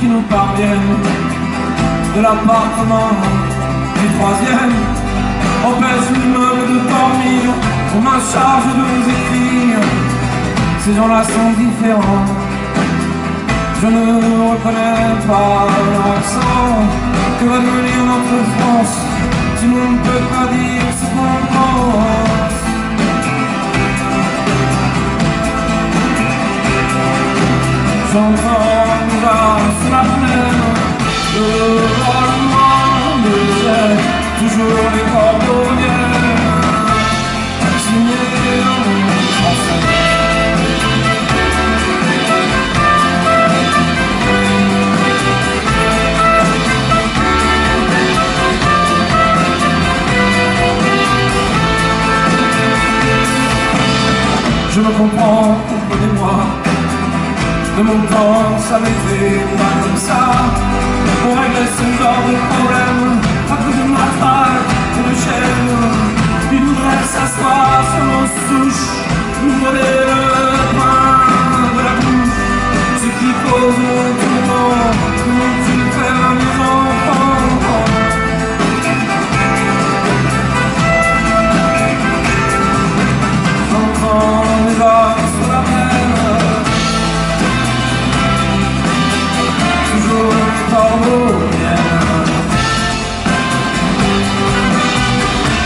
qui nous parviennent de l'appartement du troisième. On pèse l'immeuble de dormir, on m'en charge de vous écrire. Ces gens-là sont différents. Je ne reconnais pas leur accent. Que va devenir notre France si l'on ne peut pas dire ce qu'on toujours les cordonniers De mon temps, m'était pas comme ça Pour régler ce genre de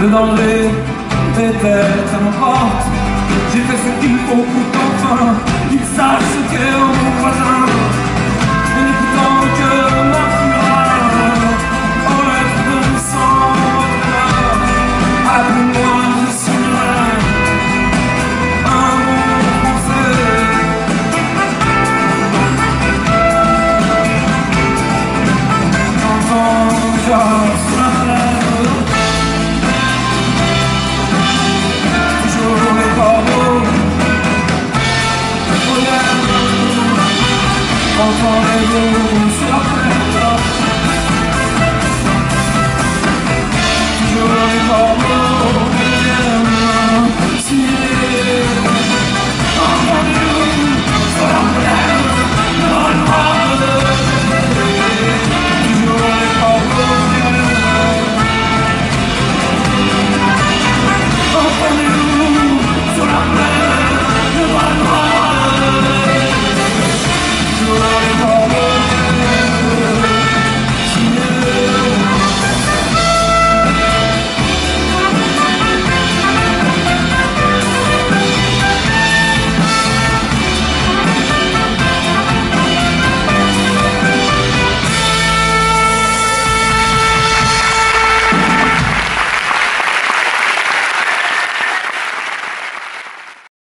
Le danger était portes J'ai fait ce qu'il faut pour qu'enfin Ils sachent I'll follow you,